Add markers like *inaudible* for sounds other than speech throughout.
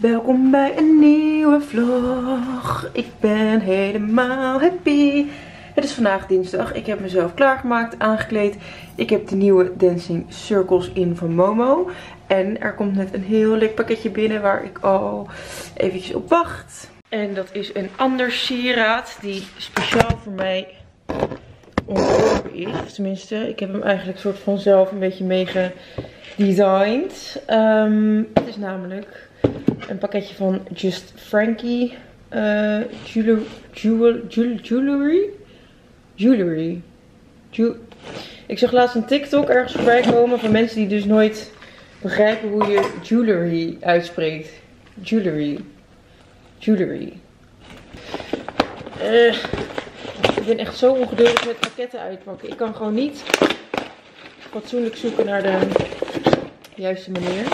Welkom bij een nieuwe vlog. Ik ben helemaal happy. Het is vandaag dinsdag. Ik heb mezelf klaargemaakt, aangekleed. Ik heb de nieuwe Dancing Circles in van Momo. En er komt net een heel leuk pakketje binnen waar ik al eventjes op wacht. En dat is een ander sieraad die speciaal voor mij ontworpen is. Tenminste, ik heb hem eigenlijk soort van zelf een beetje meegedesigned. Um, het is namelijk een pakketje van Just Frankie uh, jewelry, jewelry, jewelry, Ik zag laatst een TikTok ergens voorbij komen van mensen die dus nooit begrijpen hoe je jewelry uitspreekt. Jewelry. Jewelry. Uh, ben echt zo ongeduldig met pakketten uitpakken. Ik kan gewoon niet fatsoenlijk zoeken naar de juiste manier.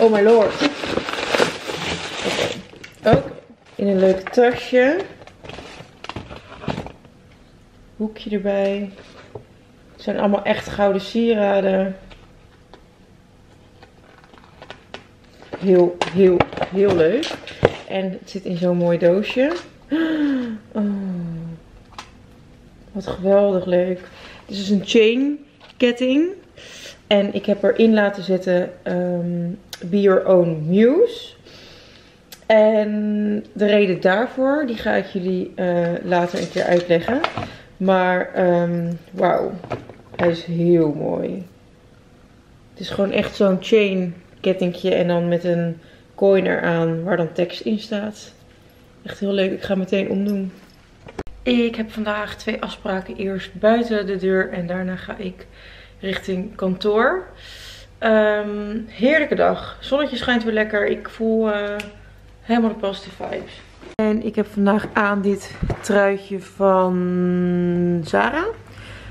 Oh my lord. Ook in een leuk tasje. Hoekje erbij. Het zijn allemaal echt gouden sieraden. Heel, heel, heel leuk. En het zit in zo'n mooi doosje. Oh, wat geweldig leuk. Dit is een chain ketting. En ik heb erin laten zetten um, Be Your Own Muse. En de reden daarvoor, die ga ik jullie uh, later een keer uitleggen. Maar um, wauw, hij is heel mooi. Het is gewoon echt zo'n chain kettingje en dan met een coin eraan waar dan tekst in staat. Echt heel leuk, ik ga meteen omdoen. Ik heb vandaag twee afspraken. Eerst buiten de deur en daarna ga ik richting kantoor. Um, heerlijke dag. Zonnetje schijnt weer lekker. Ik voel uh, helemaal de positive vibes. En ik heb vandaag aan dit truitje van Zara.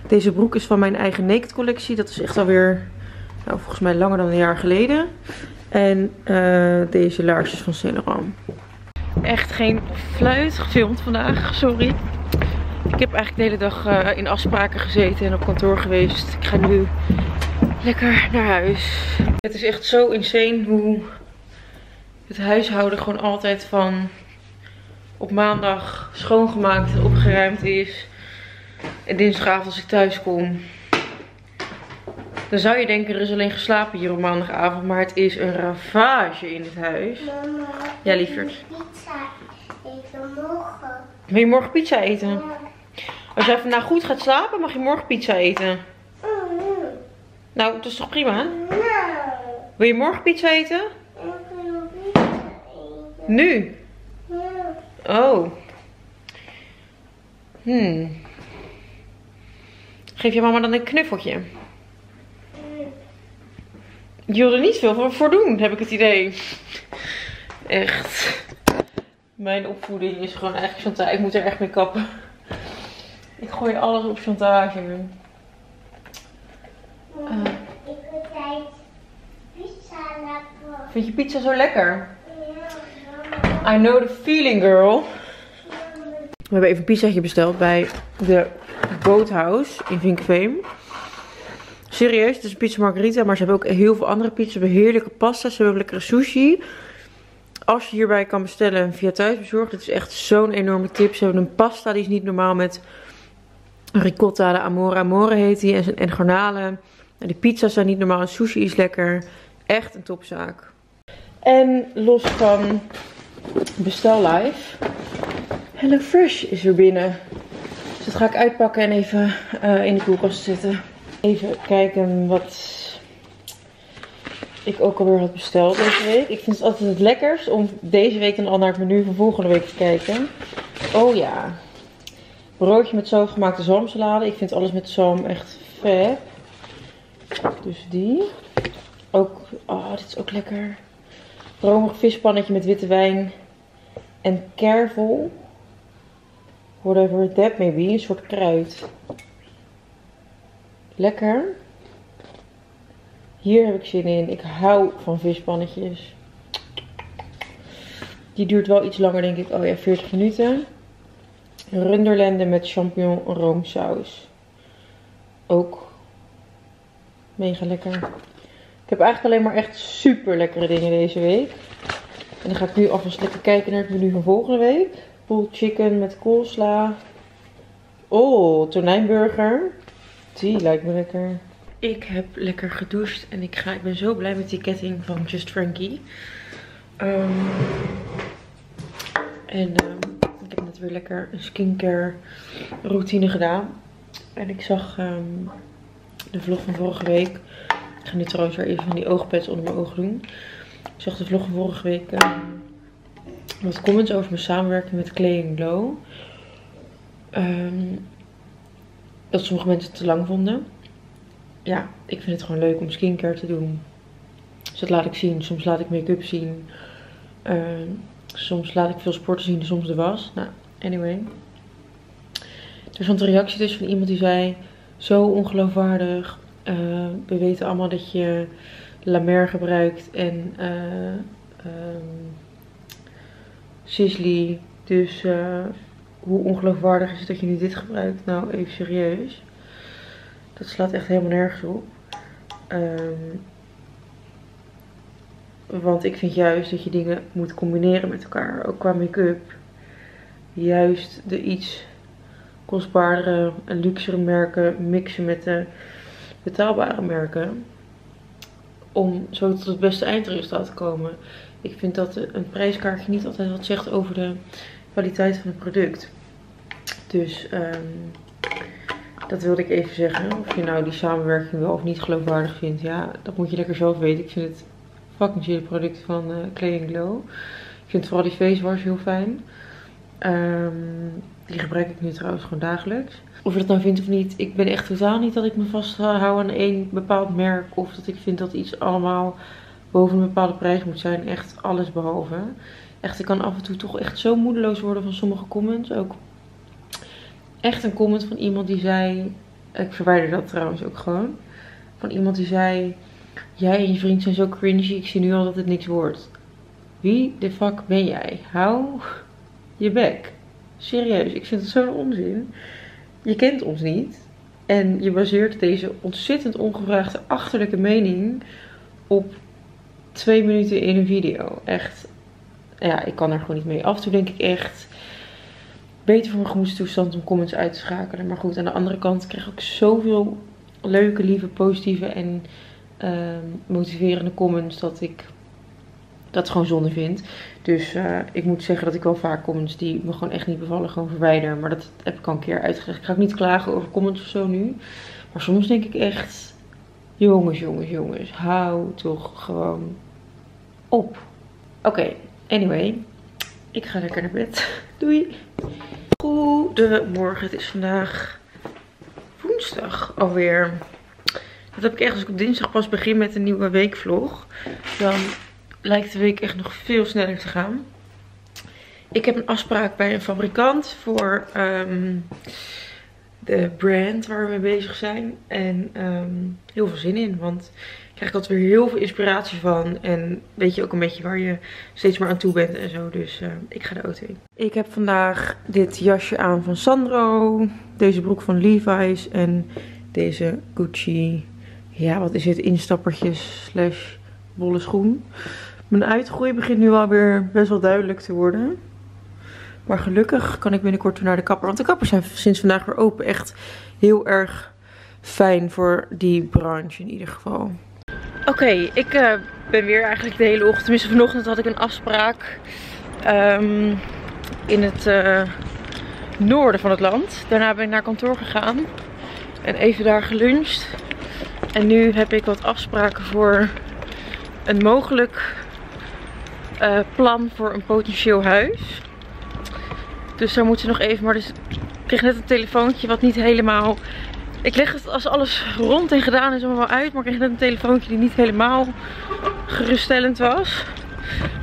Deze broek is van mijn eigen Naked collectie. Dat is echt alweer, nou, volgens mij langer dan een jaar geleden. En uh, deze laarsjes van Saint Echt geen fluit gefilmd vandaag, sorry. Ik heb eigenlijk de hele dag uh, in afspraken gezeten en op kantoor geweest. Ik ga nu lekker naar huis. Het is echt zo insane hoe het huishouden gewoon altijd van op maandag schoongemaakt en opgeruimd is. En dinsdagavond als ik thuis kom. Dan zou je denken er is alleen geslapen hier op maandagavond. Maar het is een ravage in het huis. Mama, ja lieverd. pizza eten morgen. Wil je morgen pizza eten? Als jij vandaag goed gaat slapen mag je morgen pizza eten. Nou, dat is toch prima? Nou, Wil je morgen pizza eten? ik wil pizza eten. Nu? Ja. Oh. Hmm. Geef je mama dan een knuffeltje? Je wil er niet veel voor- doen, heb ik het idee. Echt. Mijn opvoeding is gewoon eigenlijk chantage. Ik moet er echt mee kappen. Ik gooi alles op chantage. Mama, ik wil tijd pizza lekker. Vind je pizza zo lekker? I know the feeling, girl. We hebben even een pizzaatje besteld bij de Boathouse in Vinkveem. Serieus, het is pizza margarita, maar ze hebben ook heel veel andere pizza's. Ze hebben heerlijke pasta, ze hebben lekkere sushi. Als je hierbij kan bestellen via thuisbezorgd, het is echt zo'n enorme tip. Ze hebben een pasta, die is niet normaal met ricotta, de amore amore heet die, en, en garnalen. En de pizza's zijn niet normaal, en sushi is lekker. Echt een topzaak. En los van Bestel Live. Hello Fresh is weer binnen. Dus dat ga ik uitpakken en even eh, in de koelkast zetten. Even kijken wat ik ook alweer had besteld deze week. Ik vind het altijd het lekkerst om deze week dan al naar het menu van volgende week te kijken. Oh ja. Broodje met zelfgemaakte zalmsalade. Ik vind alles met zalm echt vet. Dus die. Ook, oh dit is ook lekker. Romig vispannetje met witte wijn. En kervel. Whatever that may be. Een soort kruid. Lekker. Hier heb ik zin in. Ik hou van vispannetjes. Die duurt wel iets langer denk ik. Oh ja, 40 minuten. Runderlende met champignon roomsaus. Mega lekker. Ik heb eigenlijk alleen maar echt super lekkere dingen deze week. En dan ga ik nu alvast lekker kijken naar het menu van volgende week. Pulled chicken met koolsla. Oh, tonijnburger. Die lijkt me lekker. Ik heb lekker gedoucht en ik, ga, ik ben zo blij met die ketting van Just Frankie. Ehm, en ehm, ik heb net weer lekker een skincare routine gedaan. En ik zag ehm, de vlog van vorige week. Ik ga nu trouwens weer even van die oogpads onder mijn ogen doen. Ik zag de vlog van vorige week wat comments over mijn samenwerking met Clay Glow. Dat sommige mensen het te lang vonden ja, ik vind het gewoon leuk om skincare te doen. Dus dat laat ik zien. Soms laat ik make-up zien. Ehm, soms laat ik veel sporten zien, soms de was. Nou, anyway. Er stond een reactie dus van iemand die zei... Zo ongeloofwaardig. Uh, we weten allemaal dat je La Mer gebruikt en uh, um, Sisley. Dus uh, hoe ongeloofwaardig is het dat je nu dit gebruikt? Nou, even serieus. Dat slaat echt helemaal nergens op. Um, want ik vind juist dat je dingen moet combineren met elkaar. Ook qua make-up. Juist de iets kostbaardere en luxere merken mixen met de betaalbare merken. Om zo tot het beste eindresultaat te komen. Ik vind dat een prijskaartje niet altijd wat zegt over de kwaliteit van het product. Dus um, dat wilde ik even zeggen. Of je nou die samenwerking wel of niet geloofwaardig vindt. Ja, dat moet je lekker zelf weten. Ik vind het fucking chille product van uh, Clay Glow. Ik vind vooral die face wash heel fijn. Um, die gebruik ik nu trouwens gewoon dagelijks. Of je dat nou vindt of niet. Ik ben echt totaal niet dat ik me vasthoud aan één bepaald merk. Of dat ik vind dat iets allemaal boven een bepaalde prijs moet zijn. Echt alles behalve. Echt, ik kan af en toe toch echt zo moedeloos worden van sommige comments. Ook echt een comment van iemand die zei. Ik verwijder dat trouwens ook gewoon. Van iemand die zei. Jij en je vriend zijn zo cringy. Ik zie nu al dat het niks wordt. Wie de fuck ben jij? Hou je bek. Serieus, ik vind het zo'n onzin. Je kent ons niet. En je baseert deze ontzettend ongevraagde achterlijke mening op twee minuten in een video. Echt. Ja, ik kan er gewoon niet mee. Af en toe denk ik echt beter voor mijn gemoedstoestand om comments uit te schakelen. Maar goed, aan de andere kant krijg ik zoveel leuke, lieve, positieve en ehm, motiverende comments dat ik dat gewoon zonde vind. Dus uh, ik moet zeggen dat ik wel vaak comments die me gewoon echt niet bevallen gewoon verwijder. Maar dat heb ik al een keer uitgelegd. Ik ga ook niet klagen over comments of zo nu. Maar soms denk ik echt, jongens, jongens, jongens, hou toch gewoon op. Oké, anyway. Ik ga lekker naar bed. *laughs* Doei. Goedemorgen. Het is vandaag woensdag alweer. Dat heb ik echt als ik op dinsdag pas begin met een nieuwe weekvlog. Dan lijkt de week echt nog veel sneller te gaan. Ik heb een afspraak bij een fabrikant voor ehm, de brand waar we mee bezig zijn. En ehm, heel veel zin in, want krijg ik altijd weer heel veel inspiratie van. En weet je ook een beetje waar je steeds maar aan toe bent en zo. Dus uh, ik ga de auto in. Ik heb vandaag dit jasje aan van Sandro. Deze broek van Levi's. En deze Gucci. Ja, wat is het? Instappertjes slash bolle schoen. Mijn uitgroei begint nu alweer best wel duidelijk te worden. Maar gelukkig kan ik binnenkort weer naar de kapper. Want de kappers zijn sinds vandaag weer open. Echt heel erg fijn voor die branche in ieder geval. Oké, ik uh, ben weer eigenlijk de hele ochtend. Tenminste, vanochtend had ik een afspraak um, in het uh, noorden van het land. Daarna ben ik naar kantoor gegaan en even daar geluncht. En nu heb ik wat afspraken voor een mogelijk uh, plan voor een potentieel huis. Dus daar moeten ze nog even. Maar dus, ik kreeg net een telefoontje wat niet helemaal ik leg het als alles rond en gedaan is allemaal uit. Maar ik kreeg net een telefoontje die niet helemaal geruststellend was.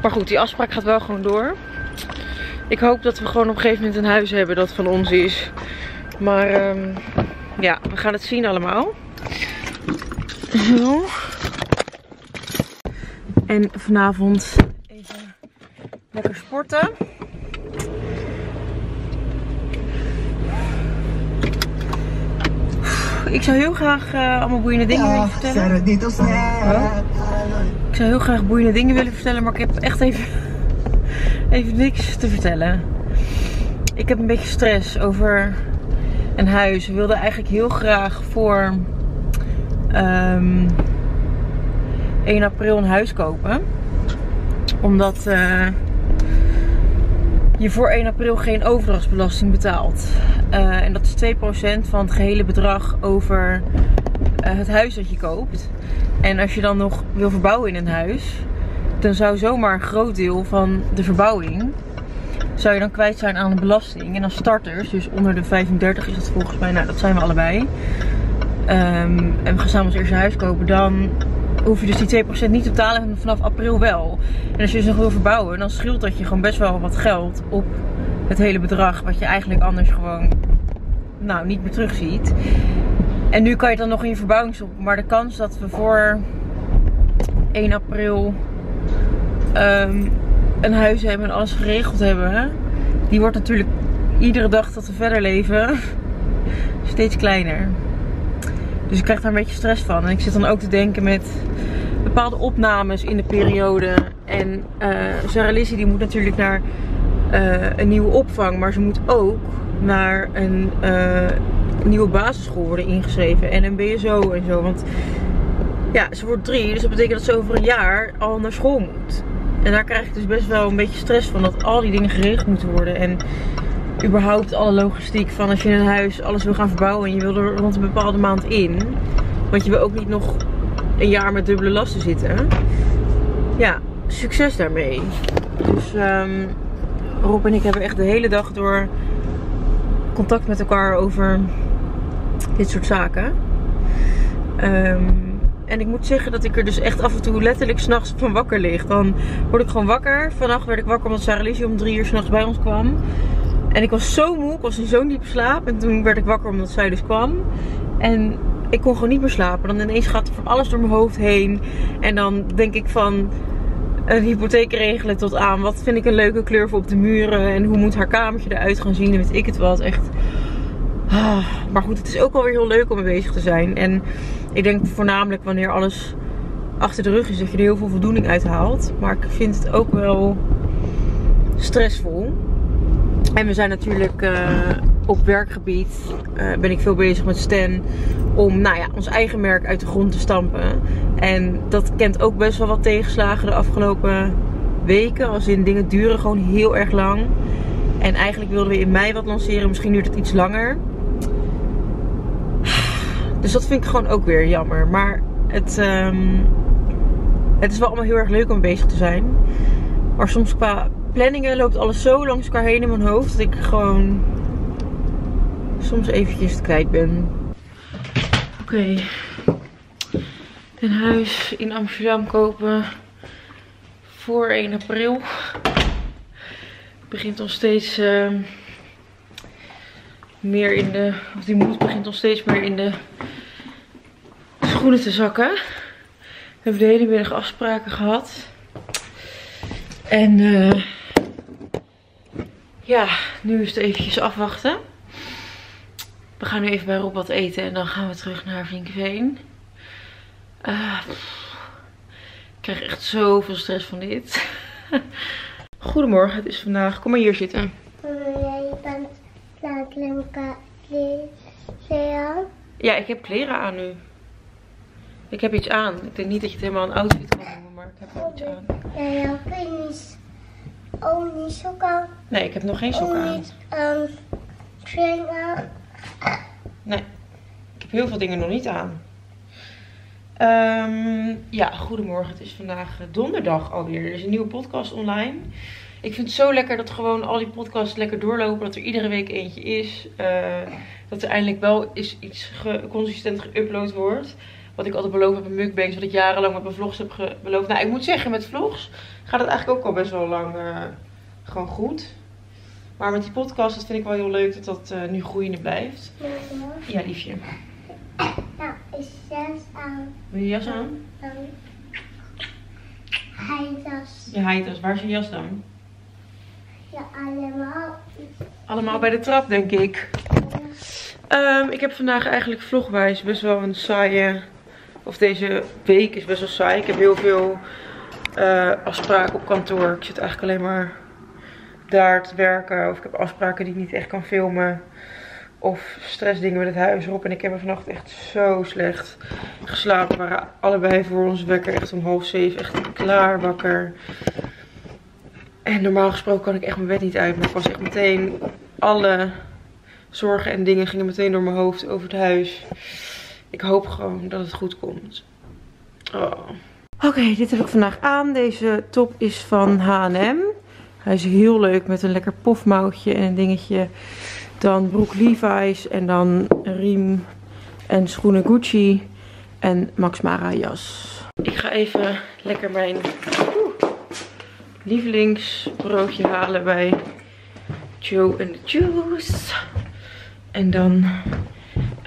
Maar goed, die afspraak gaat wel gewoon door. Ik hoop dat we gewoon op een gegeven moment een huis hebben dat van ons is. Maar um, ja, we gaan het zien allemaal. Zo. En vanavond even lekker sporten. Ik zou heel graag eh, allemaal boeiende dingen willen vertellen. Oh. Ik zou heel graag boeiende dingen willen vertellen, maar ik heb echt even, *laughs* even niks te vertellen. Ik heb een beetje stress over een huis. We wilden eigenlijk heel graag voor ehm 1 april een huis kopen. Omdat eh, je voor 1 april geen overdrachtsbelasting betaalt. Eh, en dat is 2% van het gehele bedrag over eh, het huis dat je koopt. En als je dan nog wil verbouwen in een huis, dan zou zomaar een groot deel van de verbouwing zou je dan kwijt zijn aan de belasting. En als starters, dus onder de 35 is dat volgens mij, nou dat zijn we allebei. Ehm, en we gaan samen ons eerste huis kopen, dan hoef je dus die 2% niet te betalen en vanaf april wel. En als je dus nog wil verbouwen, dan scheelt dat je gewoon best wel wat geld op het hele bedrag. Wat je eigenlijk anders gewoon nou, niet meer terugziet. En nu kan je dan nog in je verbouwing stoppen. Maar de kans dat we voor 1 april ehm, een huis hebben en alles geregeld hebben, die wordt natuurlijk iedere dag dat we verder leven *laughs* steeds kleiner. Dus ik krijg daar een beetje stress van. En ik zit dan ook te denken met bepaalde opnames in de periode. En uh, Sarah Lizzie die moet natuurlijk naar uh, een nieuwe opvang. Maar ze moet ook naar een uh, nieuwe basisschool worden ingeschreven. En een BSO en zo. Want ja, ze wordt drie. Dus dat betekent dat ze over een jaar al naar school moet. En daar krijg ik dus best wel een beetje stress van. Dat al die dingen geregeld moeten worden. En überhaupt alle logistiek van als je in een huis alles wil gaan verbouwen. En je wil er rond een bepaalde maand in. Want je wil ook niet nog een jaar met dubbele lasten zitten. Ja, succes daarmee. Dus um, Rob en ik hebben echt de hele dag door contact met elkaar over dit soort zaken. Um, en ik moet zeggen dat ik er dus echt af en toe letterlijk s'nachts van wakker lig. Dan word ik gewoon wakker. Vannacht werd ik wakker omdat Sarah Lizzie om drie uur s'nachts bij ons kwam. En ik was zo moe, ik was in zo'n diepe slaap. En toen werd ik wakker omdat zij dus kwam. En ik kon gewoon niet meer slapen. Dan ineens gaat er van alles door mijn hoofd heen. En dan denk ik van een hypotheek regelen tot aan wat vind ik een leuke kleur voor op de muren. En hoe moet haar kamertje eruit gaan zien en weet ik het wat. Echt. Ah, maar goed, het is ook wel weer heel leuk om mee bezig te zijn. En ik denk voornamelijk wanneer alles achter de rug is, dat je er heel veel voldoening uit haalt. Maar ik vind het ook wel stressvol. En we zijn natuurlijk uh, op werkgebied, uh, ben ik veel bezig met Stan, om nou ja, ons eigen merk uit de grond te stampen. En dat kent ook best wel wat tegenslagen de afgelopen weken. Als in dingen duren gewoon heel erg lang. En eigenlijk wilden we in mei wat lanceren, misschien duurt het iets langer. Dus dat vind ik gewoon ook weer jammer. Maar het, um, het is wel allemaal heel erg leuk om bezig te zijn. Maar soms qua planningen loopt alles zo langs elkaar heen in mijn hoofd. Dat ik gewoon soms eventjes het ben. Oké. Okay. Een huis in Amsterdam kopen voor 1 april. Het begint nog steeds uh, meer in de, of die moed begint nog steeds meer in de schoenen te zakken. We hebben de hele middag afspraken gehad. En uh, ja, nu is het eventjes afwachten. We gaan nu even bij Rob wat eten en dan gaan we terug naar Vinkveen. Uh, ik krijg echt zoveel stress van dit. *laughs* Goedemorgen, het is vandaag. Kom maar hier zitten. Ja, ik heb kleren aan nu. Ik heb iets aan. Ik denk niet dat je het helemaal een outfit kan noemen, maar ik heb wel iets aan. Ja, je niet. Oh, niet sokken. Nee, ik heb nog geen sokken aan. niet um, trainer. Nee, ik heb heel veel dingen nog niet aan. Um, ja, goedemorgen. Het is vandaag donderdag alweer. Er is een nieuwe podcast online. Ik vind het zo lekker dat gewoon al die podcasts lekker doorlopen. Dat er iedere week eentje is. Uh, dat er eindelijk wel is iets ge consistent geüpload wordt. Wat ik altijd beloofd heb met mukbangs. Wat ik jarenlang met mijn vlogs heb beloofd. Nou, ik moet zeggen, met vlogs gaat het eigenlijk ook al best wel lang uh, gewoon goed. Maar met die podcast, dat vind ik wel heel leuk dat dat uh, nu groeiende blijft. Ja, liefje. Nou, is jas aan. Wil je jas aan? Heitas. Je heitas. Waar is je jas dan? Ja, allemaal. Allemaal bij de trap, denk ik. Ehm, ik heb vandaag eigenlijk vlogwijs best wel een saaie... Of deze week is best wel saai. Ik heb heel veel uh, afspraken op kantoor. Ik zit eigenlijk alleen maar daar te werken. Of ik heb afspraken die ik niet echt kan filmen. Of stressdingen met het huis erop. En ik heb er vannacht echt zo slecht geslapen. We waren allebei voor ons wekker echt om half zeven. Echt klaar wakker. En normaal gesproken kan ik echt mijn bed niet uit. Maar ik was echt meteen alle zorgen en dingen gingen meteen door mijn hoofd over het huis. Ik hoop gewoon dat het goed komt. Oh. Oké, dit heb ik vandaag aan. Deze top is van H&M. Hij is heel leuk met een lekker pofmouwtje en een dingetje. Dan broek Levi's en dan riem en schoenen Gucci en Max Mara jas. Ik ga even lekker mijn lievelingsbroodje halen bij Joe and the Juice. En dan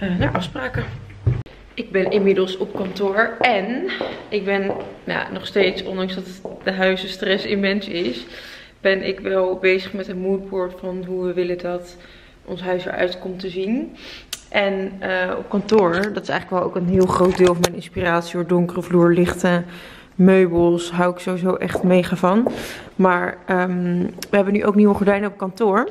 uh, naar afspraken. Ik ben inmiddels op kantoor en ik ben nou, nog steeds, ondanks dat de huizen stress immens is, ben ik wel bezig met een moodboard van hoe we willen dat ons huis eruit komt te zien. En uh, op kantoor, dat is eigenlijk wel ook een heel groot deel van mijn inspiratie door donkere vloer, lichte meubels, hou ik sowieso echt mega van. Maar um, we hebben nu ook nieuwe gordijnen op kantoor.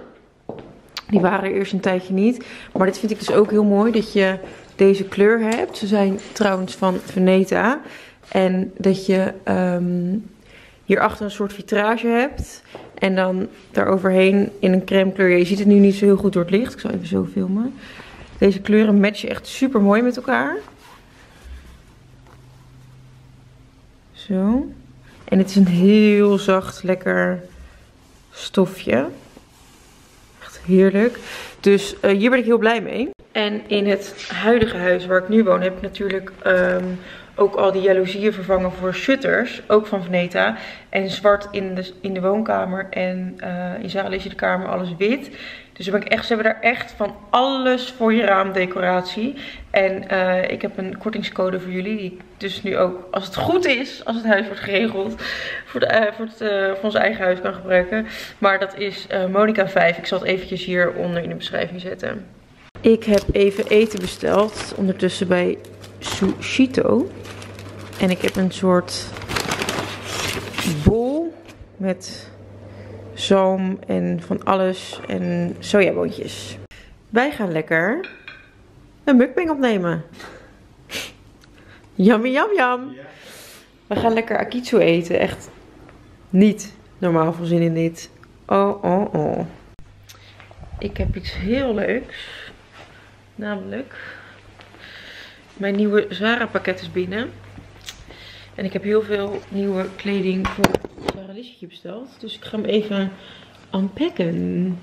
Die waren er eerst een tijdje niet. Maar dit vind ik dus ook heel mooi, dat je deze kleur hebt. Ze zijn trouwens van Veneta. En dat je um, hierachter een soort vitrage hebt. En dan daaroverheen in een crème kleur. Je ziet het nu niet zo heel goed door het licht. Ik zal even zo filmen. Deze kleuren matchen echt super mooi met elkaar. Zo. En het is een heel zacht, lekker stofje. Echt heerlijk. Dus uh, hier ben ik heel blij mee. En in het huidige huis waar ik nu woon heb ik natuurlijk um, ook al die jaloezieën vervangen voor shutters. Ook van Veneta. En zwart in de, in de woonkamer en uh, in de kamer alles wit. Dus ik echt, ze hebben daar echt van alles voor je raamdecoratie. En uh, ik heb een kortingscode voor jullie. Die ik dus nu ook, als het goed is, als het huis wordt geregeld, voor, de, uh, voor, het, ons eigen huis kan gebruiken. Maar dat is Monica 5. Ik zal het eventjes hieronder in de beschrijving zetten. Ik heb even eten besteld. Ondertussen bij Sushito. En ik heb een soort bol met zalm en van alles en sojaboontjes. Wij gaan lekker een mukbang opnemen. Yummy yum yum. We gaan lekker akitsu eten. Echt niet normaal veel zin in dit. Oh, oh, oh. Ik heb iets heel leuks. Namelijk, mijn nieuwe Zara pakket is binnen. En ik heb heel veel nieuwe kleding voor Zara Lissetje besteld. Dus ik ga hem even unpacken.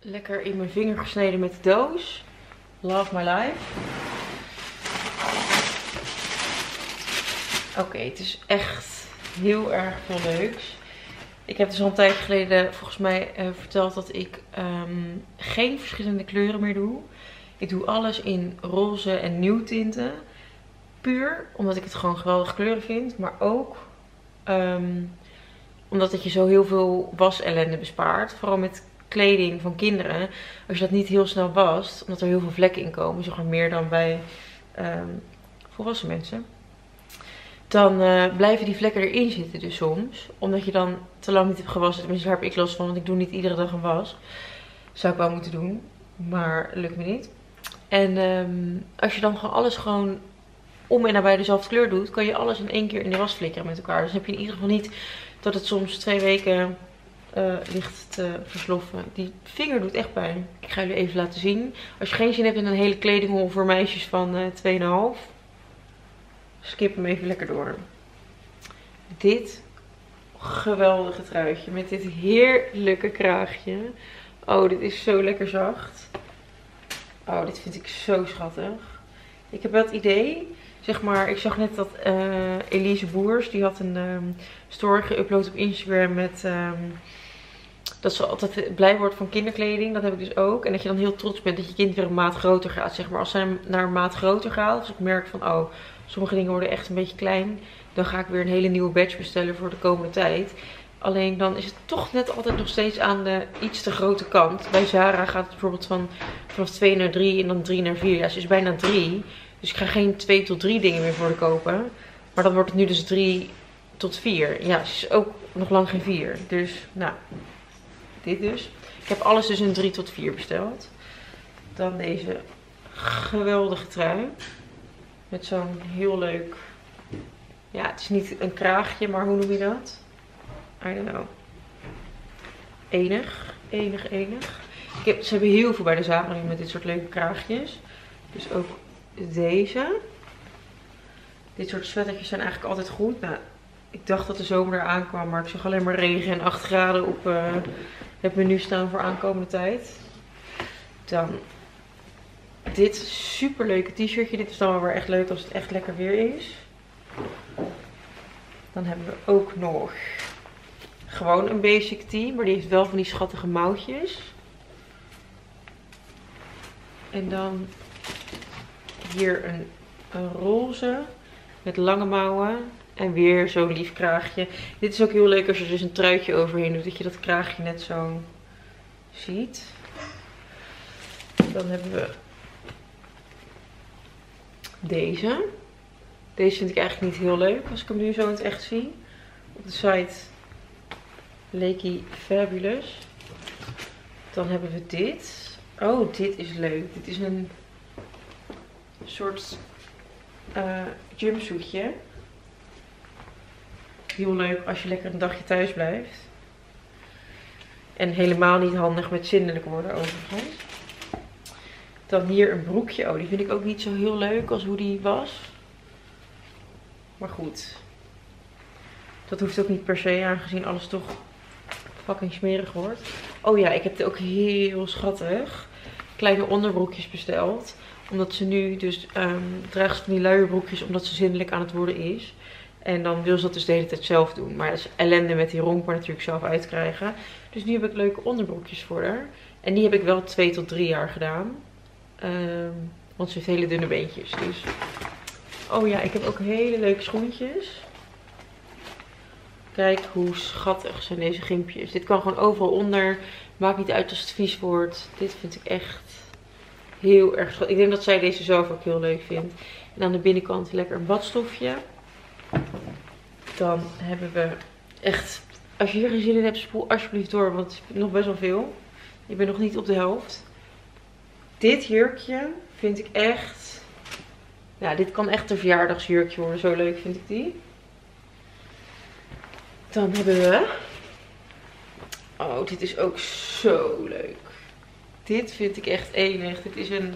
Lekker in mijn vinger gesneden met de doos. Love my life. Oké, het is echt heel erg veel leuks. Ik heb dus al een tijd geleden volgens mij uh, verteld dat ik um, geen verschillende kleuren meer doe. Ik doe alles in roze en nieuwtinten. Puur omdat ik het gewoon geweldige kleuren vind. Maar ook um, omdat het je zo heel veel wasellende bespaart. Vooral met kleding van kinderen. Als je dat niet heel snel wast. Omdat er heel veel vlekken in komen. Zeg maar meer dan bij um, volwassen mensen. Dan uh, blijven die vlekken erin zitten dus soms. Omdat je dan te lang niet hebt gewassen. Tenminste daar heb ik last van. Want ik doe niet iedere dag een was. Zou ik wel moeten doen. Maar lukt me niet. En um, als je dan gewoon alles gewoon om en nabij dezelfde kleur doet, kan je alles in één keer in de was flikkeren met elkaar. Dus heb je in ieder geval niet dat het soms twee weken uh, ligt te versloffen. Die vinger doet echt pijn. Ik ga jullie even laten zien. Als je geen zin hebt in een hele kledinghol voor meisjes van uh, 2,5, skip hem even lekker door. Dit geweldige truitje met dit heerlijke kraagje. Oh, dit is zo lekker zacht. Oh, dit vind ik zo schattig. Ik heb wel het idee, zeg maar, ik zag net dat uh, Elise Boers, die had een um, story geüpload op Instagram met... Um, dat ze altijd blij wordt van kinderkleding. Dat heb ik dus ook. En dat je dan heel trots bent dat je kind weer een maat groter gaat. Zeg maar als zij naar een maat groter gaat. Als ik merk van, oh, sommige dingen worden echt een beetje klein. Dan ga ik weer een hele nieuwe batch bestellen voor de komende tijd. Alleen dan is het toch net altijd nog steeds aan de iets te grote kant. Bij Zara gaat het bijvoorbeeld van vanaf 2 naar 3 en dan 3 naar 4. Ja, ze is bijna 3. Dus ik ga geen 2 tot 3 dingen meer voor de kopen. Maar dan wordt het nu dus 3 tot 4. Ja, ze is ook nog lang geen 4. Dus, nou, dit dus. Ik heb alles dus in 3 tot 4 besteld. Dan deze geweldige trui. Met zo'n heel leuk... Ja, het is niet een kraagje, maar hoe noem je dat? I don't know. Enig. Enig, enig. Ik heb, ze hebben heel veel bij de Zara met dit soort leuke kraagjes. Dus ook deze. Dit soort sweatertjes zijn eigenlijk altijd goed. Nou, ik dacht dat de zomer eraan kwam, maar ik zag alleen maar regen en 8 graden op uh, het menu staan voor aankomende tijd. Dan dit super leuke t-shirtje. Dit is dan wel weer echt leuk als het echt lekker weer is. Dan hebben we ook nog gewoon een basic tee, maar die heeft wel van die schattige mouwtjes. En dan hier een, een roze met lange mouwen. En weer zo'n lief kraagje. Dit is ook heel leuk als je dus een truitje overheen doet. Dat je dat kraagje net zo ziet. Dan hebben we deze. Deze vind ik eigenlijk niet heel leuk als ik hem nu zo in het echt zie. Op de site hij fabulous. Dan hebben we dit. Oh, dit is leuk. Dit is een soort uh, jumpsuitje. Heel leuk als je lekker een dagje thuis blijft. En helemaal niet handig met zindelijk worden overigens. Dan hier een broekje. Oh, die vind ik ook niet zo heel leuk als hoe die was. Maar goed. Dat hoeft ook niet per se aangezien alles toch fucking smerig wordt. Oh ja, ik heb ook heel schattig kleine onderbroekjes besteld. Omdat ze nu dus um, draagt van die luierbroekjes omdat ze zindelijk aan het worden is. En dan wil ze dat dus de hele tijd zelf doen. Maar dat is ellende met die romper natuurlijk zelf uitkrijgen. Dus nu heb ik leuke onderbroekjes voor haar. En die heb ik wel twee tot drie jaar gedaan. Um, want ze heeft hele dunne beentjes. Dus. Oh ja, ik heb ook hele leuke schoentjes. Kijk hoe schattig zijn deze gimpjes. Dit kan gewoon overal onder. Maakt niet uit als het vies wordt. Dit vind ik echt heel erg schattig. Ik denk dat zij deze zelf ook heel leuk vindt. En aan de binnenkant lekker een badstofje. Dan hebben we echt... Als je hier geen zin in hebt, spoel alsjeblieft door. Want het is nog best wel veel. Ik ben nog niet op de helft. Dit jurkje vind ik echt... Ja, dit kan echt een verjaardagsjurkje worden. Zo leuk vind ik die. Dan hebben we... Oh, dit is ook zo leuk. Dit vind ik echt enig. Dit is een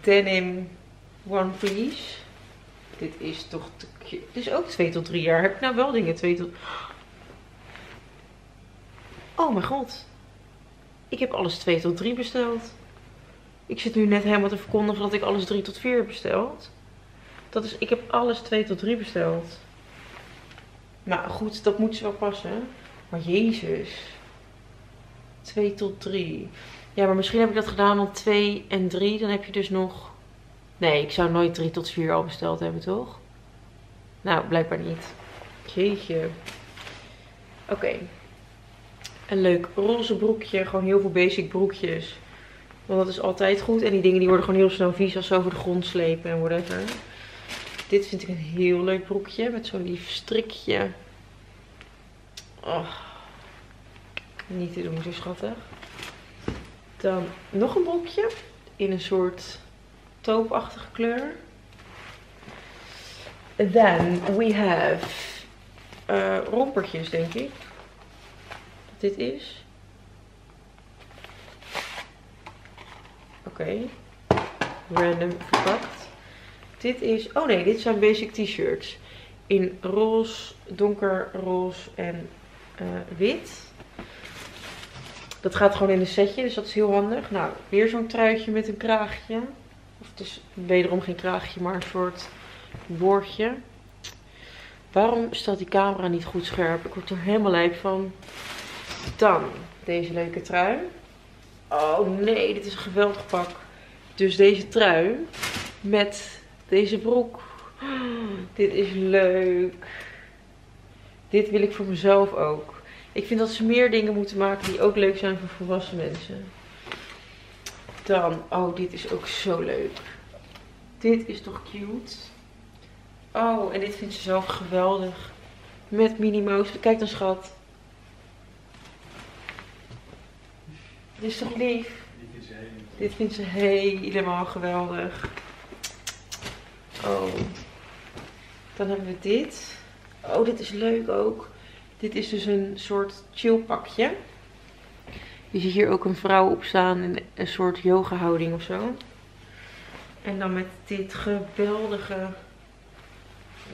denim one piece. Dit is toch Dit is ook 2 tot 3 jaar. Heb ik nou wel dingen 2 tot... Oh mijn god. Ik heb alles 2 tot 3 besteld. Ik zit nu net helemaal te verkondigen dat ik alles 3 tot 4 heb besteld. Dat is, ik heb alles 2 tot 3 besteld. Nou goed, dat moet ze wel passen. Maar jezus. 2 tot 3. Ja, maar misschien heb ik dat gedaan op 2 en 3. Dan heb je dus nog... Nee, ik zou nooit 3 tot 4 al besteld hebben, toch? Nou, blijkbaar niet. Jeetje. Oké. Een leuk roze broekje. Gewoon heel veel basic broekjes. Want dat is altijd goed. En die dingen die worden gewoon heel snel vies als ze over de grond slepen en whatever. Dit vind ik een heel leuk broekje. Met zo'n lief strikje. Oh. Niet te doen, zo schattig. Dan nog een broekje. In een soort toopachtige kleur. Then we have uh, rompertjes, denk ik. Dat dit is. Oké. Random verpakt. Dit is... Oh nee, dit zijn basic t-shirts. In roze, donkerroze en uh, wit. Dat gaat gewoon in een setje, dus dat is heel handig. Nou, weer zo'n truitje met een kraagje. Of het is wederom geen kraagje, maar een soort boordje. Waarom staat die camera niet goed scherp? Ik word er helemaal lijp van. Dan deze leuke trui. Oh nee, dit is een geweldig pak. Dus deze trui met deze broek. dit is leuk. Dit wil ik voor mezelf ook. Ik vind dat ze meer dingen moeten maken die ook leuk zijn voor volwassen mensen. Dan, oh, dit is ook zo leuk. Dit is toch cute? Oh, en dit vindt ze zelf geweldig. Met Minnie Mouse. Kijk dan, schat. Dit is toch lief? Dit vindt ze helemaal geweldig. Oh. Dan hebben we dit. Oh, dit is leuk ook. Dit is dus een soort chillpakje. Je ziet hier ook een vrouw op staan in een soort yoga houding of zo. En dan met dit geweldige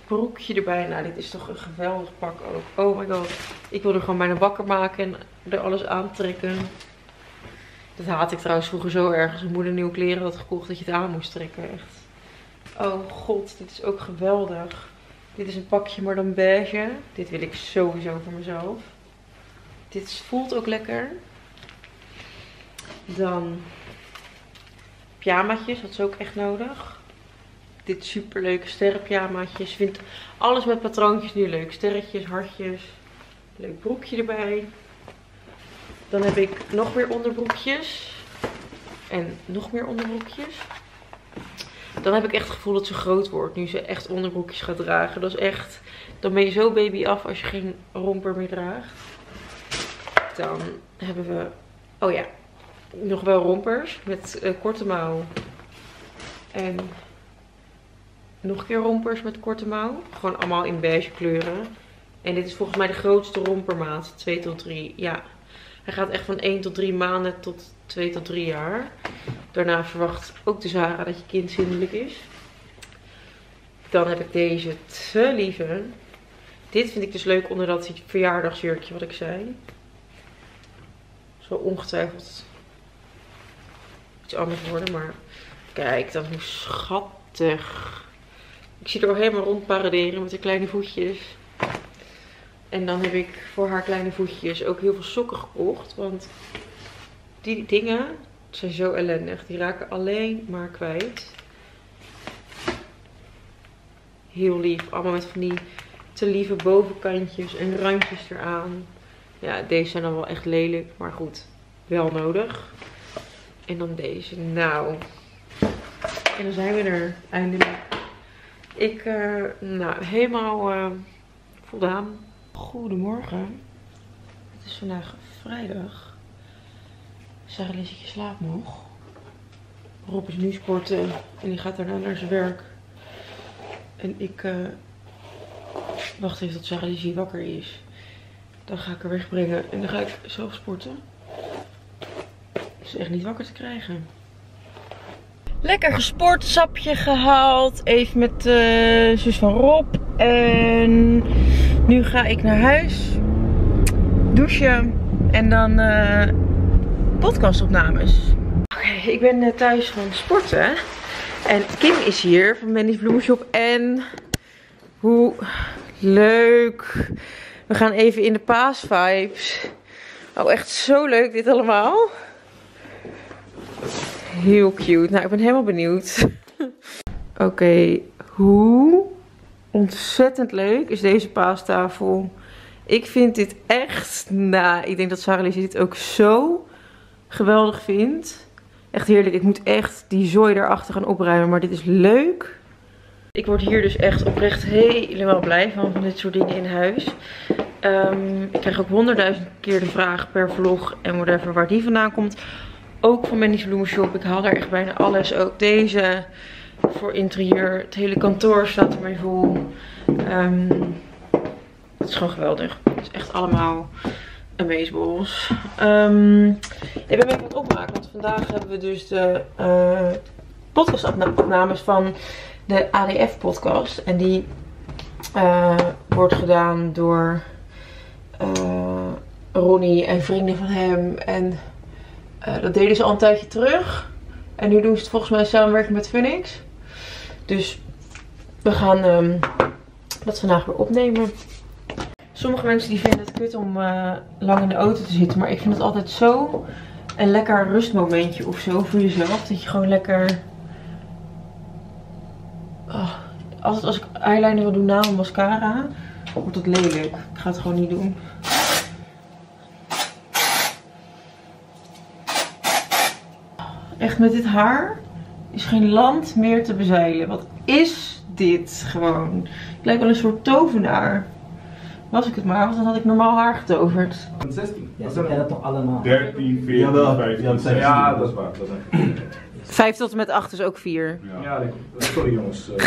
broekje erbij. Nou, dit is toch een geweldig pak ook. Oh my god. Ik wil er gewoon bijna wakker maken en er alles aantrekken. Dat haat ik trouwens vroeger zo erg. Als mijn moeder nieuwe kleren had gekocht dat je het aan moest trekken. Echt. Oh god, dit is ook geweldig. Dit is een pakje, maar dan beige. Dit wil ik sowieso voor mezelf. Dit voelt ook lekker. Dan pyjamaatjes, dat is ook echt nodig. Dit superleuke sterrenpyjamaatjes. Vind alles met patroontjes nu leuk. Sterretjes, hartjes. Leuk broekje erbij. Dan heb ik nog meer onderbroekjes. En nog meer onderbroekjes. Dan heb ik echt het gevoel dat ze groot wordt. Nu ze echt onderbroekjes gaat dragen. Dat is echt... Dan ben je zo baby af als je geen romper meer draagt. Dan hebben we... Oh ja. Nog wel rompers. Met uh, korte mouw. En nog een keer rompers met korte mouw. Gewoon allemaal in beige kleuren. En dit is volgens mij de grootste rompermaat. 2 tot 3. Ja. Hij gaat echt van 1 tot 3 maanden tot 2 tot 3 jaar. Daarna verwacht ook de Zara dat je kind zindelijk is. Dan heb ik deze te lieve. Dit vind ik dus leuk onder dat verjaardagsjurkje wat ik zei. Zo ongetwijfeld iets anders worden. Maar kijk dan hoe schattig. Ik zie er al helemaal rond paraderen met de kleine voetjes. En dan heb ik voor haar kleine voetjes ook heel veel sokken gekocht. Want die dingen zijn zo ellendig. Die raken alleen maar kwijt. Heel lief. Allemaal met van die te lieve bovenkantjes en randjes eraan. Ja, deze zijn dan wel echt lelijk. Maar goed, wel nodig. En dan deze. Nou. En dan zijn we er eindelijk. Ik, uh, nou, helemaal uh, voldaan. Goedemorgen. Het is vandaag vrijdag. Sarah je slaapt nog. Rob is nu sporten en die gaat daarna naar zijn werk. En ik uh, wacht even tot Sarah wakker is. Dan ga ik haar wegbrengen en dan ga ik zelf sporten. Is echt niet wakker te krijgen. Lekker gesport, sapje gehaald. Even met de uh, zus van Rob. En nu ga ik naar huis. Douchen. En dan uh, podcastopnames. Oké, ik ben uh, thuis van sporten. En Kim is hier van Mandy's Bloemenshop. En hoe leuk. We gaan even in de paasvibes. Oh, echt zo leuk dit allemaal. Heel cute. Nou, ik ben helemaal benieuwd. *laughs* Oké, hoe ontzettend leuk is deze paastafel. Ik vind dit echt, nou, ik denk dat Sarah Lizzie dit ook zo geweldig vindt. Echt heerlijk. Ik moet echt die zooi daarachter gaan opruimen, maar dit is leuk. Ik word hier dus echt oprecht helemaal blij van, van dit soort dingen in huis. Um, ik krijg ook honderdduizend keer de vraag per vlog en whatever waar die vandaan komt. Ook van Mandy's Bloemenshop. Ik haal daar echt bijna alles. Ook deze voor interieur. Het hele kantoor staat ermee vol. Um, het is gewoon geweldig. Het is echt allemaal amazeballs. Ik ben even wat opmaken. Want vandaag hebben we dus de uh, podcastopnames van de ADF podcast. En die uh, wordt gedaan door uh, Ronnie en vrienden van hem. En dat deden ze al een tijdje terug. En nu doen ze het volgens mij samenwerking met Phoenix. Dus we gaan um, dat vandaag weer opnemen. Sommige mensen die vinden het kut om eh, lang in de auto te zitten. Maar ik vind het altijd zo een lekker rustmomentje of zo voor jezelf. Dat je gewoon lekker... Oh, als ik eyeliner wil doen na een mascara, oh, wordt het lelijk. Ik ga het gewoon niet doen. Echt met dit haar is geen land meer te bezeilen. Wat is dit gewoon? Ik lijk wel een soort tovenaar. Was ik het maar, want dan had ik normaal haar getoverd. 16. Ja, Dat ze zijn kennen toch allemaal. 13, 14, Jawel. 15. Ja, dat zijn Ja, ze. dat is waar. Dat zijn... 5 tot en met 8 is ook 4. Ja. Ja, dat- sorry jongens. eh,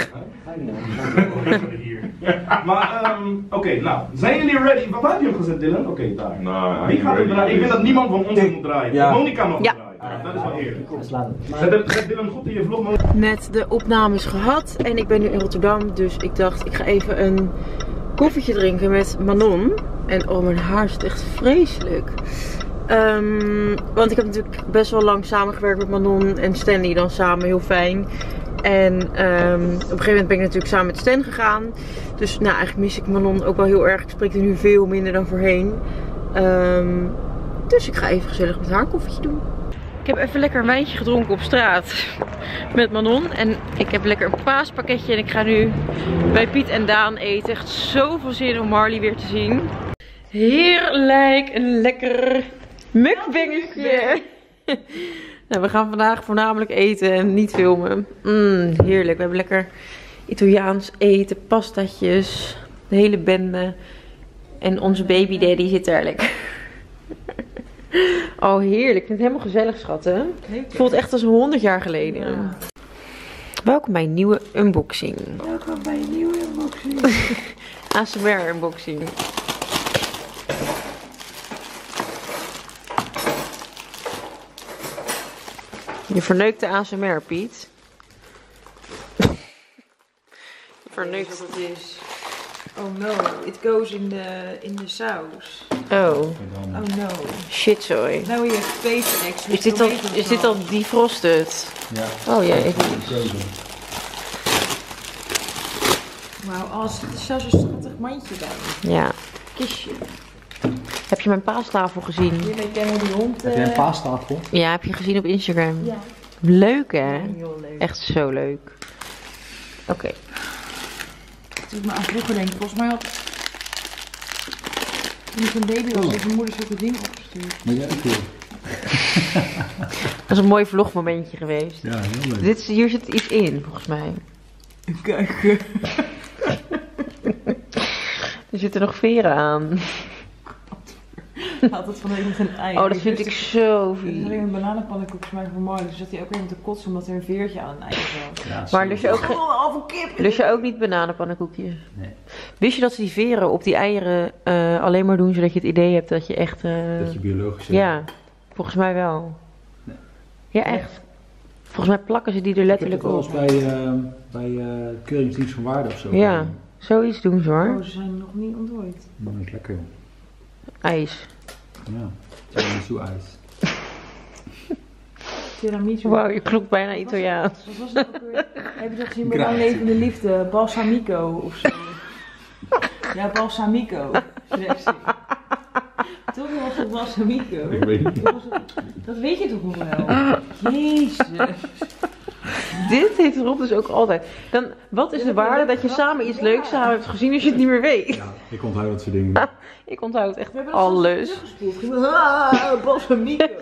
Hier. *laughs* maar, ehm, oké, nou, zijn jullie ready? Wat heb je hem gezet, Dylan? Oké, daar. Nou, Wie gaat draaien? Ik weet dat niemand van ons moet draaien. Ja. Monica mag Ja. draaien. Dat is wel eerlijk. Zet, Dylan goed in je vlog. Net de opnames gehad en ik ben nu in Rotterdam. Dus ik dacht, ik ga even een koffietje drinken met Manon. En oh, mijn haar zit echt vreselijk. Ehm, want ik heb natuurlijk best wel lang samengewerkt met Manon en Stanley dan samen, heel fijn. En ehm, op een gegeven moment ben ik natuurlijk samen met Stan gegaan. Dus nou, eigenlijk mis ik Manon ook wel heel erg. Ik spreek er nu veel minder dan voorheen. Ehm, dus ik ga even gezellig met haar koffietje doen. Ik heb even lekker een wijntje gedronken op straat met Manon. En ik heb lekker een paaspakketje. En ik ga nu bij Piet en Daan eten. Echt zoveel zin om Marley weer te zien. Heerlijk, een lekker mukbangetje. *laughs* nou, we gaan vandaag voornamelijk eten en niet filmen. Mm, heerlijk, we hebben lekker Italiaans eten, pastatjes, de hele bende. En onze baby daddy zit daar lekker. *laughs* Oh, heerlijk. Ik vind het helemaal gezellig, schatten. Het voelt echt als 100 jaar geleden. Welkom bij een nieuwe unboxing. Welkom bij een nieuwe unboxing. *laughs* ASMR unboxing. Je verneukt de ASMR, Piet. *laughs* Je verneukt. wat het is. Oh no, it goes in de, in de saus. Oh, Oh no. shit, sorry. Nou je space eggs. Is dit al, is dit al defrosted? Ja. Oh ja, even. Wauw, alles. Er is zelfs een schattig mandje bij. Ja. Kistje. Heb je mijn paastafel gezien? Jullie kennen die hond. Heb jij een eh, paastafel? Ja, heb je gezien op Instagram? Ja. Leuk hè? Heel leuk. Echt zo leuk. Oké. Het doet me aan vroeger denken. Volgens mij had... Toen ik een baby was, heeft mijn moeder zulke dingen opgestuurd. Maar jij ook weer. Dat is een mooi vlogmomentje geweest. Ja, heel leuk. Dit, is- hier zit iets in, volgens mij. Kijk. *laughs* Er zitten nog veren aan. *laughs* Had het van de week met een ei. Oh, dat vind ik zo Er is vies. alleen een bananenpannenkoek gemaakt van Marley. Dus zat hij ook weer met de kotsen omdat er een veertje aan een ei zat. Ja, Maar lust je ook, geen- Oh, kip. lust je ook niet bananenpannenkoekjes? Nee. Wist je dat ze die veren op die eieren eh, alleen maar doen zodat je het idee hebt dat je echt... eh, Dat je biologisch Ja, volgens mij wel. Nee. Ja, echt. Volgens mij plakken ze die er letterlijk op. bij, eh, bij eh Keuringsdienst van Waarde of zo. Ja, zoiets doen ze hoor. Oh, ze zijn nog niet ontdooid. Mm, dat is lekker. IJs. Ja. Tiramisu ijs. *laughs* Tiramisu. Wauw, je klopt bijna Italiaans. Wat was het ook weer? Heb je dat gezien bij Lang. Levende Liefde? Balsamico of zo. Ja, balsamico. Toch was het balsamico? Ik weet niet. Dat weet je toch nog wel? Jezus. *laughs* Dit heeft Rob dus ook altijd. Dan, wat is de waarde dat je samen iets leuks samen hebt gezien als je het niet meer weet? Ja, ik onthoud dat soort dingen. *laughs* Ik onthoud echt alles. teruggespoeld. Ging, Ah, balsamico. *laughs*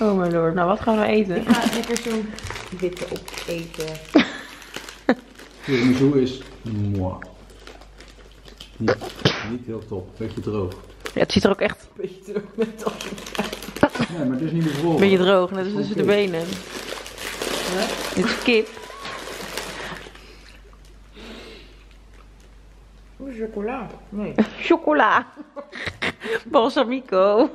Oh mijn lord, nou wat gaan we nou eten? Ik ga lekker zo'n witte opeten. Tiramisu is... Mwah. Niet, niet heel top. Beetje droog. Ja, het ziet er ook echt Beetje erop met dat. Nee, maar het is niet bevroren. een beetje droog, net als tussen de benen. Dit is kip. Oeh, chocola. Nee. *laughs* Chocola. Balsamico.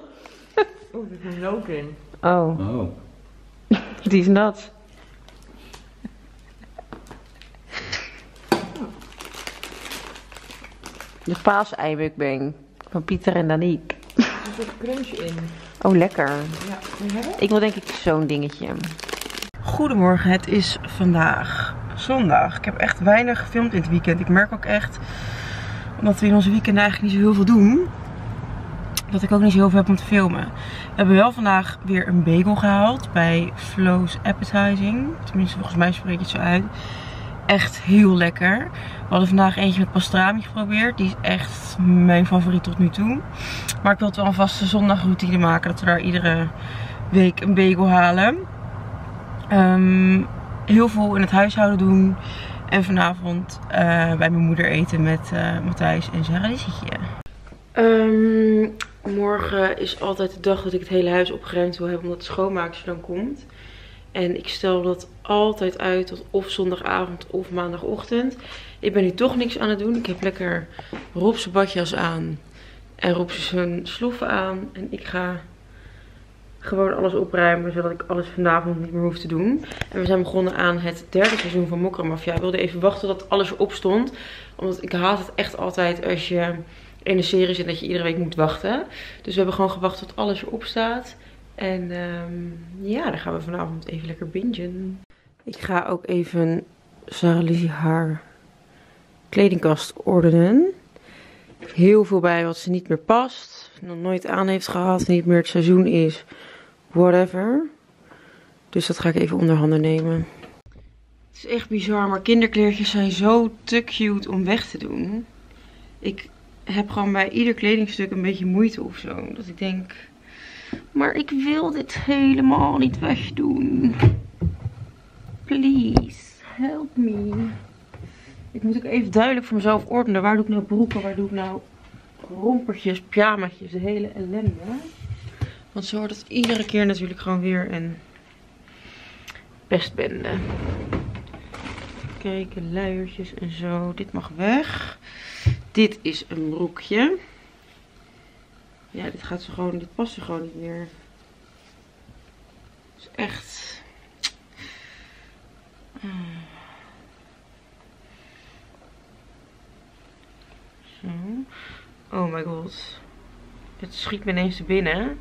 Oeh, er zit een in. Oh, Oh. *laughs* die is nat. De paas-eimukbang van Pieter en Daniek. Er zit een crunch in. Oh, lekker. Ja? Ik wil denk ik zo'n dingetje. Goedemorgen, het is vandaag zondag. Ik heb echt weinig gefilmd in het weekend. Ik merk ook echt, omdat we in onze weekend eigenlijk niet zo heel veel doen, dat ik ook niet zo heel veel heb om te filmen. We hebben wel vandaag weer een bagel gehaald bij Flo's Appetizing. Tenminste, volgens mij spreek je het zo uit. Echt heel lekker. We hadden vandaag eentje met pastrami geprobeerd. Die is echt mijn favoriet tot nu toe. Maar ik wil het wel een vaste zondagroutine maken. Dat we daar iedere week een bagel halen. Ehm, heel veel in het huishouden doen. En vanavond eh, bij mijn moeder eten met eh, Matthijs en Sarah Lissetje. Ehm, morgen is altijd de dag dat ik het hele huis opgeruimd wil hebben. Omdat de schoonmaakster dan komt. En ik stel dat altijd uit tot of zondagavond of maandagochtend. Ik ben nu toch niks aan het doen. Ik heb lekker Robse badjas aan. En Robse zijn sloeven aan. En ik ga gewoon alles opruimen. Zodat ik alles vanavond niet meer hoef te doen. En we zijn begonnen aan het derde seizoen van Mokra Mafia. Ik wilde even wachten tot alles erop stond. Omdat ik haat het echt altijd als je in een serie zit dat je iedere week moet wachten. Dus we hebben gewoon gewacht tot alles erop staat. En ehm, ja, dan gaan we vanavond even lekker bingen. Ik ga ook even Sarah Lizzie haar kledingkast ordenen. Heel veel bij wat ze niet meer past. Nog nooit aan heeft gehad. Niet meer het seizoen is. Whatever. Dus dat ga ik even onder handen nemen. Het is echt bizar, maar kinderkleertjes zijn zo te cute om weg te doen. Ik heb gewoon bij ieder kledingstuk een beetje moeite of zo. Dat ik denk, maar ik wil dit helemaal niet wegdoen. Please, help me. Ik moet ook even duidelijk voor mezelf ordenen. Waar doe ik nou broeken? Waar doe ik nou rompertjes, pyjamaatjes? De hele ellende. Want zo wordt het iedere keer natuurlijk gewoon weer een pestbende. Kijken, luiertjes en zo. Dit mag weg. Dit is een broekje. Ja, dit gaat ze gewoon, dit past er gewoon niet meer. Echt. Zo. Oh my god. Het schiet me ineens binnen.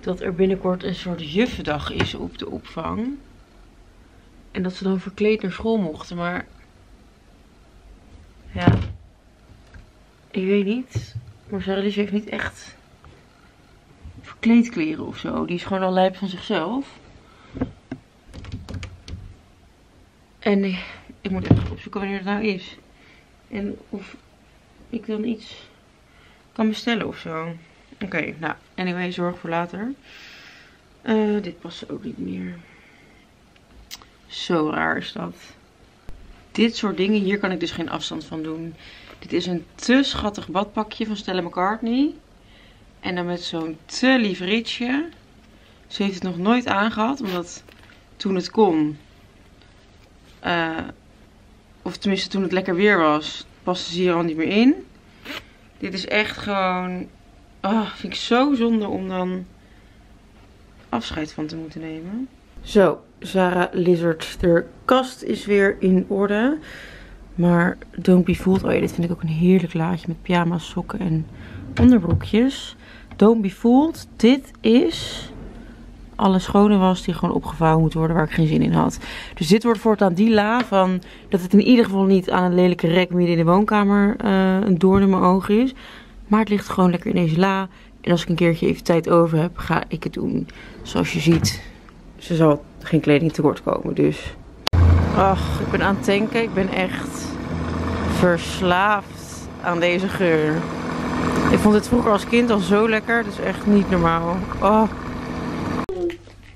Dat er binnenkort een soort juffendag is op de opvang. En dat ze dan verkleed naar school mochten. Maar. Ja. Ik weet niet. Maar Sarah heeft niet echt verkleedkleren of zo. Die is gewoon al lijp van zichzelf. En ik, ik moet even opzoeken wanneer het nou is. En of ik dan iets kan bestellen of zo. Oké, nou, anyway, zorg voor later. Eh, dit past ook niet meer. Zo raar is dat. Dit soort dingen, hier kan ik dus geen afstand van doen. Dit is een te schattig badpakje van Stella McCartney. En dan met zo'n te lief ritje. Ze heeft het nog nooit aangehad, omdat toen het kon, uh, of tenminste toen het lekker weer was, paste ze hier al niet meer in. Dit is echt gewoon, oh, vind ik zo zonde om dan afscheid van te moeten nemen. Zo, Sarah Lizard, de kast is weer in orde. Maar Don't Be Fooled, oh ja, dit vind ik ook een heerlijk laadje met pyjama's, sokken en onderbroekjes. Don't Be Fooled, dit is alle schone was die gewoon opgevouwen moet worden waar ik geen zin in had. Dus dit wordt voortaan die la van dat het in ieder geval niet aan een lelijke rek midden in de woonkamer uh, een doorn in mijn oog is. Maar het ligt gewoon lekker in deze la. En als ik een keertje even tijd over heb, ga ik het doen. Zoals je ziet, ze zal geen kleding tekort komen. Dus. Ach, ik ben aan het tanken. Ik ben echt verslaafd aan deze geur. Ik vond het vroeger als kind al zo lekker. Het is echt niet normaal. Oh.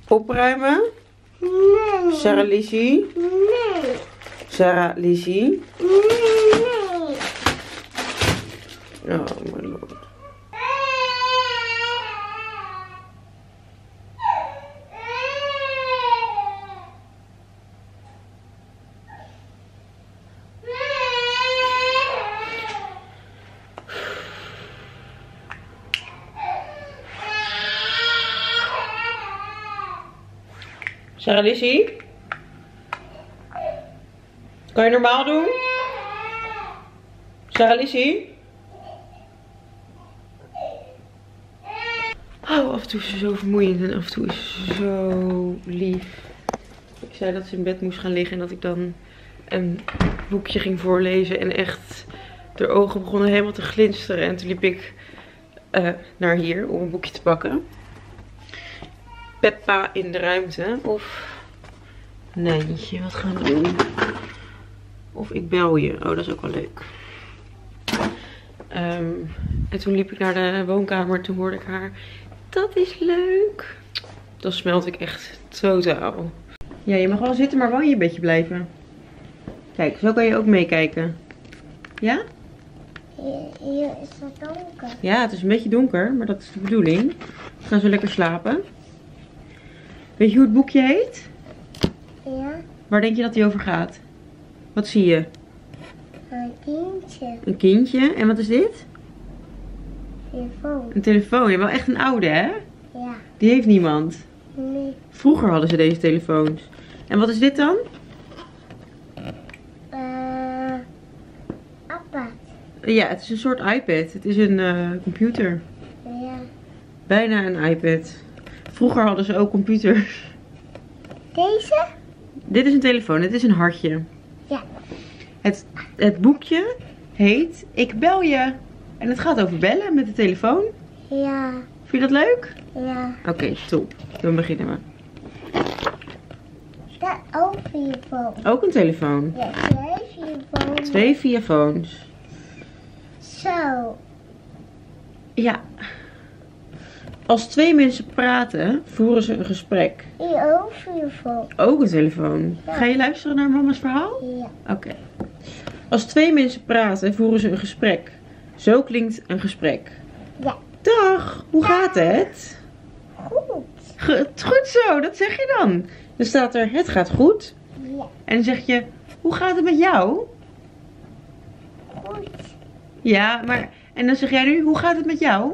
Opruimen. Nee. Sarah Lizzie. Nee. Sarah Lizzie. Nee. Oh my lord. Sarah Lizzie? Kan je normaal doen? Sarah Lizzie? Oh, af en toe is ze zo vermoeiend en af en toe is ze zo lief. Ik zei dat ze in bed moest gaan liggen en dat ik dan een boekje ging voorlezen. En echt, de ogen begonnen helemaal te glinsteren. En toen liep ik eh, naar hier om een boekje te pakken. Peppa in de ruimte. Of Nijntje, wat gaan we doen? of ik bel je. Oh, dat is ook wel leuk. Ehm, en toen liep ik naar de woonkamer. Toen hoorde ik haar. Dat is leuk. Dan smelt ik echt totaal. Ja, je mag wel zitten, maar wel in je bedje blijven. Kijk, zo kan je ook meekijken. Ja? Hier, is het donker. Ja, het is een beetje donker, maar dat is de bedoeling. Gaan zo lekker slapen. Weet je hoe het boekje heet? Ja, Waar denk je dat hij over gaat? Wat zie je? een kindje. Een kindje. En wat is dit? Telefoon. Een telefoon. Ja, wel echt een oude, hè? Ja, Die heeft niemand. nee. Vroeger hadden ze deze telefoons. En wat is dit dan? Eh, appad. Ja, het is een soort iPad. Het is een eh, computer. Ja. Bijna een iPad. Vroeger hadden ze ook computers. Deze? Dit is een telefoon. Dit is een hartje. Ja. Het, het boekje heet Ik bel je. En het gaat over bellen met de telefoon. Ja, Vind je dat leuk? ja. Oké, top. Dan beginnen we. Dat ook telefoon. Ook een telefoon. Ja, twee telefoon. Twee viafoons. Zo. Ja. Als twee mensen praten, voeren ze een gesprek. Ook telefoon. Ook een telefoon. Ja. Ga je luisteren naar mama's verhaal? Ja. Oké. Als twee mensen praten, voeren ze een gesprek. Zo klinkt een gesprek. Ja. Dag, hoe gaat het? Goed. Ge- Goed zo, dat zeg je dan. Dan staat er, het gaat goed. Ja, En dan zeg je, hoe gaat het met jou? goed. Ja, maar... En dan zeg jij nu, hoe gaat het met jou?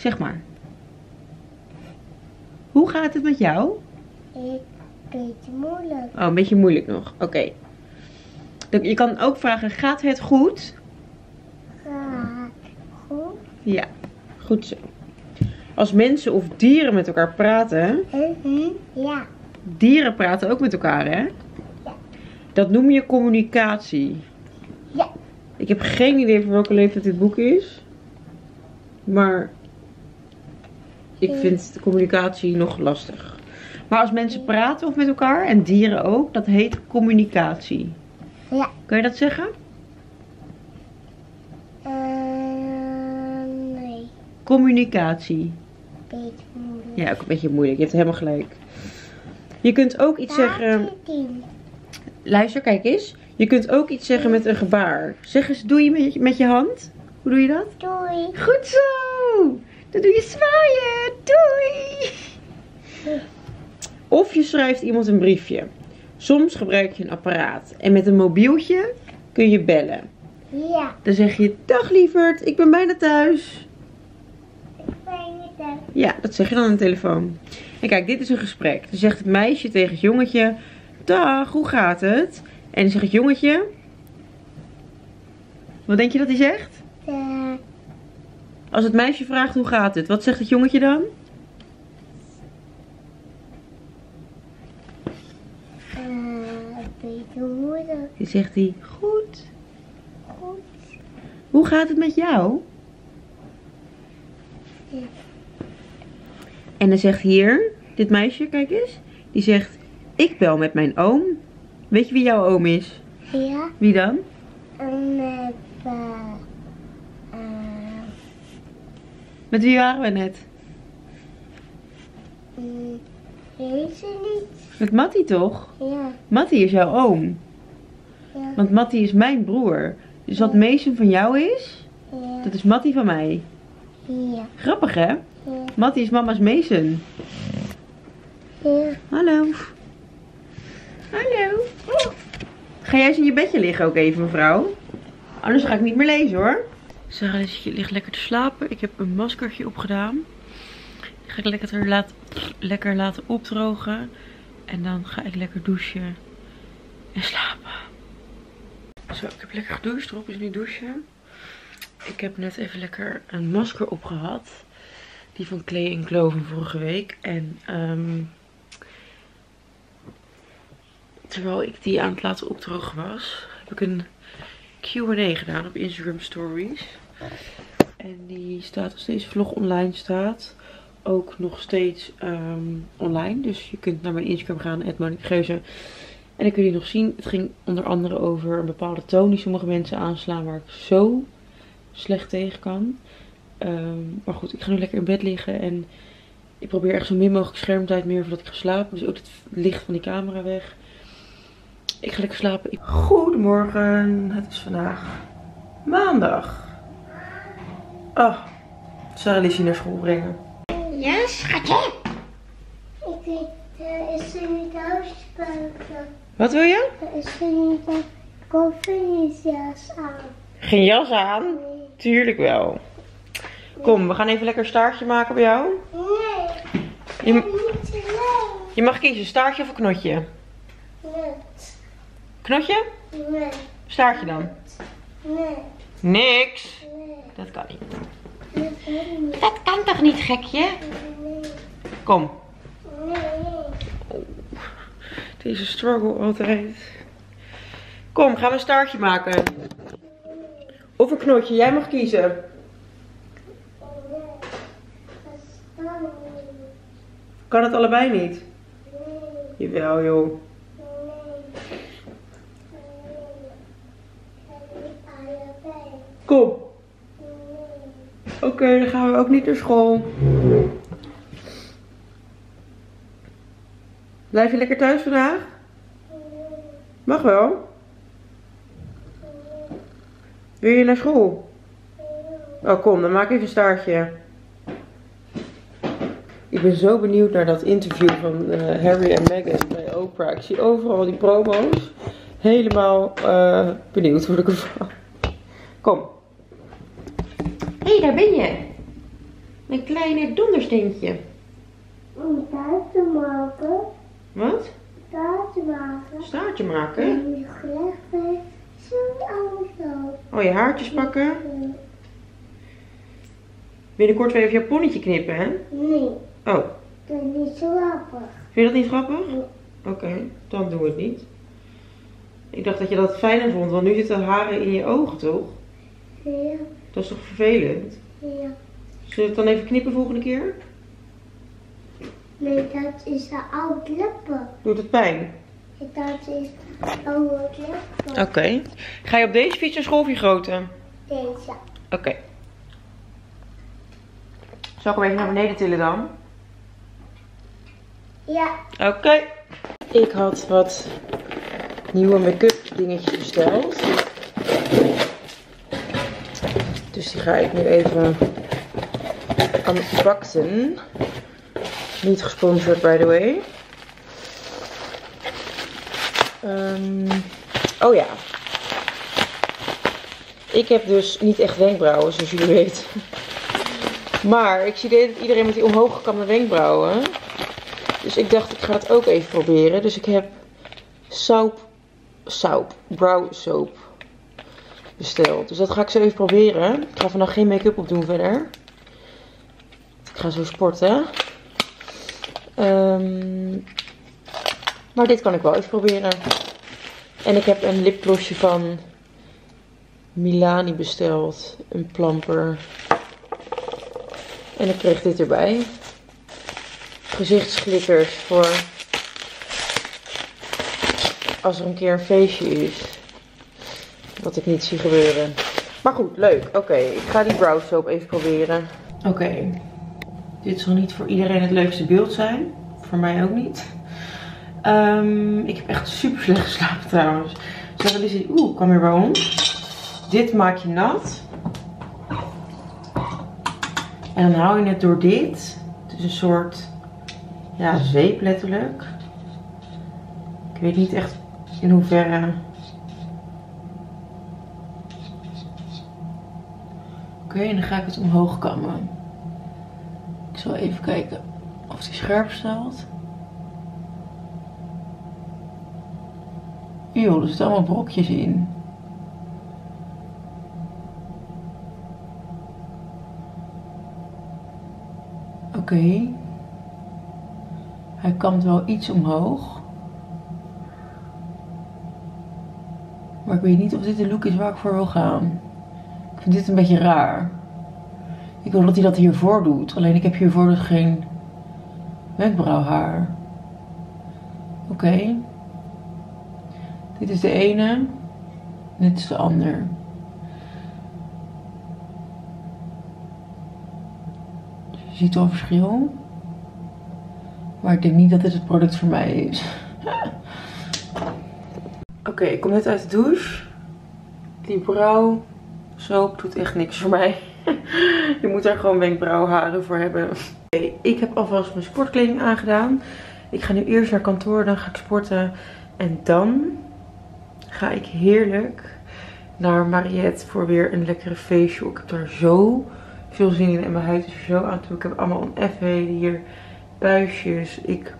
Zeg maar. Hoe gaat het met jou? Ik beetje moeilijk. Oh, een beetje moeilijk nog. Oké. Dan- Je kan ook vragen, gaat het goed? Gaat goed. Ja, goed zo. Als mensen of dieren met elkaar praten, Mhm. Ja. dieren praten ook met elkaar, hè? Ja. Dat noem je communicatie. Ja. Ik heb geen idee van welke leeftijd dit boek is. Maar ik vind de communicatie nog lastig. Maar als mensen praten of met elkaar, en dieren ook, dat heet communicatie. Ja. Kan je dat zeggen? Eh, nee. Communicatie. Beetje moeilijk. Ja, ook een beetje moeilijk. Je hebt helemaal gelijk. Je kunt ook iets zeggen. Luister, kijk eens. Je kunt ook iets zeggen met een gebaar. Zeg eens, doe je met je, met je hand? Hoe doe je dat? Doei. Goed zo! Dan doe je zwaaien. Doei! Of je schrijft iemand een briefje. Soms gebruik je een apparaat. En met een mobieltje kun je bellen. Ja. Dan zeg je, dag lieverd, ik ben bijna thuis. Ik ben het er. Ja, dat zeg je dan aan de telefoon. En kijk, dit is een gesprek. Dan zegt het meisje tegen het jongetje: Dag, hoe gaat het? En dan zegt het jongetje: Wat denk je dat hij zegt? Eh, Als het meisje vraagt hoe gaat het, wat zegt het jongetje dan? eh, een beetje moeilijk. Dan zegt hij: Goed. Goed. Hoe gaat het met jou? Ja. En dan zegt hier, dit meisje, kijk eens, die zegt: Ik bel met mijn oom. Weet je wie jouw oom is? Ja. Wie dan? En eh, eh, eh, Met wie waren we net? mm, weet niet. Met Mattie toch? Ja. Mattie is jouw oom. Ja. Want Mattie is mijn broer. Dus wat Mason van jou is, Ja. dat is Mattie van mij. Ja. Grappig hè? Ja. Mattie is mama's Mason. Ja. Hallo. Hallo. Ga jij eens in je bedje liggen ook even mevrouw? Anders ga ik niet meer lezen hoor. Sarah ligt lekker te slapen. Ik heb een maskertje opgedaan. Die ga ik lekker, laten, lekker laten opdrogen. En dan ga ik lekker douchen en slapen. Zo, ik heb lekker gedoucht. Rob is nu douchen. Ik heb net even lekker een masker opgehad. Die van Clay Glow van vorige week. En ehm, terwijl ik die aan het laten opdrogen was, heb ik een Q&A gedaan op Instagram Stories. En die staat als deze vlog online staat, ook nog steeds ehm, online. Dus je kunt naar mijn Instagram gaan, Monique Geuze. En dan kun je nog zien, het ging onder andere over een bepaalde toon die sommige mensen aanslaan waar ik zo slecht tegen kan. Ehm, maar goed, ik ga nu lekker in bed liggen en ik probeer echt zo min mogelijk schermtijd meer voordat ik ga slapen. Dus ook het licht van die camera weg. Ik ga lekker slapen. Goedemorgen, het is vandaag maandag. Oh, Sarah Lizzie naar school brengen. Ja, schatje. Ik weet, er is er niet uitspuiten. Wat wil je? Er is er niet een koffiejas aan. Geen jas aan? Tuurlijk wel. Kom, we gaan even lekker een staartje maken bij jou. Nee, Je, je mag kiezen, staartje of een knotje. Net. Knotje? Nee, Staartje dan? nee, Niks. nee. Dat kan niet. Dat kan niet. Dat kan toch niet, gekje? Nee, Kom. nee. Deze struggle altijd. Kom, gaan we een staartje maken. Of een knotje, jij mag kiezen. Kan het allebei niet? Jawel, joh. Kom. Oké, dan gaan we ook niet naar school. Blijf je lekker thuis vandaag? Mag wel. Wil je naar school? Oh, kom, dan maak even een staartje. Ik ben zo benieuwd naar dat interview van eh, Harry en Meghan bij Oprah. Ik zie overal die promo's. Helemaal eh, benieuwd word ik ervan. Kom. Hé, hey, daar ben je. Een kleine dondersteentje. Om taart te maken, Wat? taart te maken. Staartje maken? En je gelegd zo anders. Oh, je haartjes pakken. Binnenkort weer even je japonnetje knippen, hè? Nee, Oh, dat is niet zo grappig. vind je dat niet grappig? Nee. Oké, dan doen we het niet. Ik dacht dat je dat fijner vond, want nu zitten haren in je ogen, toch? Ja, Dat is toch vervelend? ja. Zullen we het dan even knippen volgende keer? Nee, dat is een oud lippen. Doet het pijn? Dat is een oud lippen. Oké. Ga je op deze fiets naar school of je grote? Deze. Oké. Zal ik hem even naar beneden tillen dan? Ja, Oké. Ik had wat nieuwe make-up dingetjes besteld. Dus die ga ik nu even unboxen. Niet gesponsord, by the way. Ehm, oh ja. Ik heb dus niet echt wenkbrauwen, zoals jullie weten. Maar ik zie tijd iedereen met die omhoog gekamde wenkbrauwen. Dus ik dacht, ik ga het ook even proberen. Dus ik heb soap, soap, brow soap besteld. Dus dat ga ik zo even proberen. Ik ga vandaag geen make-up op doen verder. Ik ga zo sporten. Ehm, maar dit kan ik wel even proberen. En ik heb een lipglossje van Milani besteld. Een plamper. En ik kreeg dit erbij gezichtsglitters voor als er een keer een feestje is. Wat ik niet zie gebeuren. Maar goed, leuk. Oké, ik ga die brow even proberen. Oké, dit zal niet voor iedereen het leukste beeld zijn. Voor mij ook niet. Ehm, ik heb echt super slecht geslapen trouwens. Zeggen dus, oeh, kom weer bij ons. Dit maak je nat. En dan hou je het door dit. Het is een soort ja, zeep letterlijk. Ik weet niet echt in hoeverre. Oké, en dan ga ik het omhoog kammen. Ik zal even kijken of die scherp staat. Joh, er zitten allemaal brokjes in. Oké. Hij kamt wel iets omhoog. Maar ik weet niet of dit de look is waar ik voor wil gaan. Ik vind dit een beetje raar. Ik wil dat hij dat hiervoor doet. Alleen ik heb hiervoor dus geen wenkbrauwhaar. Oké. Dit is de ene. Dit is de ander. Je ziet wel verschil. Maar ik denk niet dat dit het product voor mij is. *laughs* Oké, ik kom net uit de douche. Die brouw soap doet echt niks voor mij. *laughs* Je moet daar gewoon wenkbrauwharen voor hebben. Ik heb alvast mijn sportkleding aangedaan. Ik ga nu eerst naar kantoor, dan ga ik sporten. En dan ga ik heerlijk naar Mariette voor weer een lekkere facial. Ik heb daar zo veel zin in en mijn huid is er zo aan toe. Ik heb allemaal oneffenheden hier, buisjes. Ik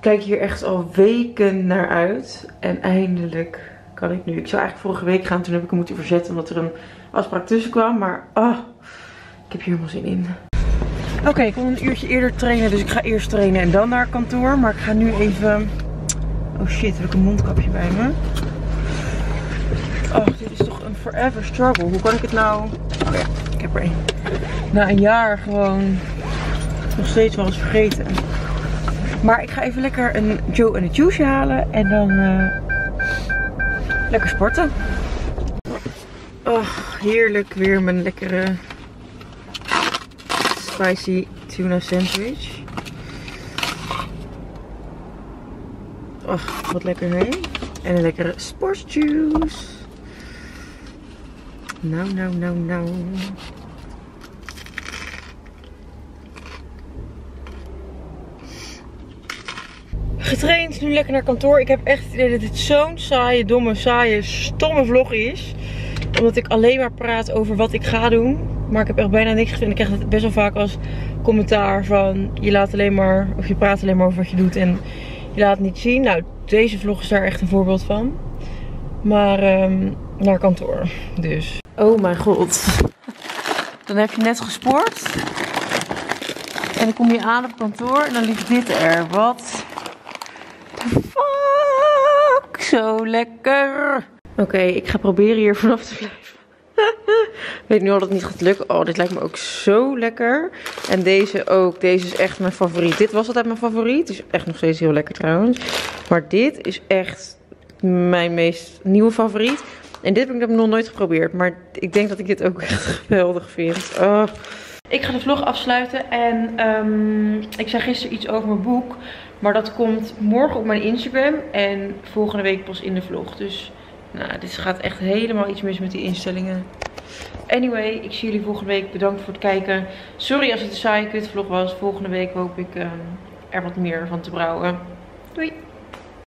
kijk hier echt al weken naar uit. En eindelijk kan ik nu. Ik zou eigenlijk vorige week gaan, toen heb ik hem moeten verzetten omdat er een afspraak tussen kwam. Maar ah, ik heb hier helemaal zin in. Oké, ik kon een uurtje eerder trainen, dus ik ga eerst trainen en dan naar kantoor. Maar ik ga nu even... Oh shit, heb ik een mondkapje bij me? Oh, dit is toch een forever struggle. Hoe kan ik het nou... Oh ja, ik heb er één. Na een jaar gewoon nog steeds wel eens vergeten. Maar ik ga even lekker een Joe en een Juice halen en dan eh, lekker sporten. Oh, heerlijk weer mijn lekkere spicy tuna sandwich. Och, wat lekker hè? En een lekkere sportsjuice. Nou, nou, nou, nou. Getraind, nu lekker naar kantoor. Ik heb echt het idee dat dit zo'n saaie, domme, saaie, stomme vlog is. Omdat ik alleen maar praat over wat ik ga doen. Maar ik heb echt bijna niks gedaan. Ik krijg het best wel vaak als commentaar van je laat alleen maar, of je praat alleen maar over wat je doet en je laat het niet zien. Nou, deze vlog is daar echt een voorbeeld van. Maar ehm, naar kantoor, dus. Oh mijn god. Dan heb je net gesport. En dan kom je aan op kantoor en dan ligt dit er. Wat zo lekker. Oké, ik ga proberen hier vanaf te blijven. Ik *laughs* weet nu al dat het niet gaat lukken. Oh, dit lijkt me ook zo lekker. En deze ook. Deze is echt mijn favoriet. Dit was altijd mijn favoriet. Is echt nog steeds heel lekker trouwens. Maar dit is echt mijn meest nieuwe favoriet. En dit heb ik nog nooit geprobeerd. Maar ik denk dat ik dit ook echt *laughs* geweldig vind. Oh. Ik ga de vlog afsluiten. En ehm, ik zei gisteren iets over mijn boek. Maar dat komt morgen op mijn Instagram. En volgende week pas in de vlog. Dus nou, dit gaat echt helemaal iets mis met die instellingen. Anyway, ik zie jullie volgende week. Bedankt voor het kijken. Sorry als het een saaie kutvlog was. Volgende week hoop ik ehm, er wat meer van te brouwen.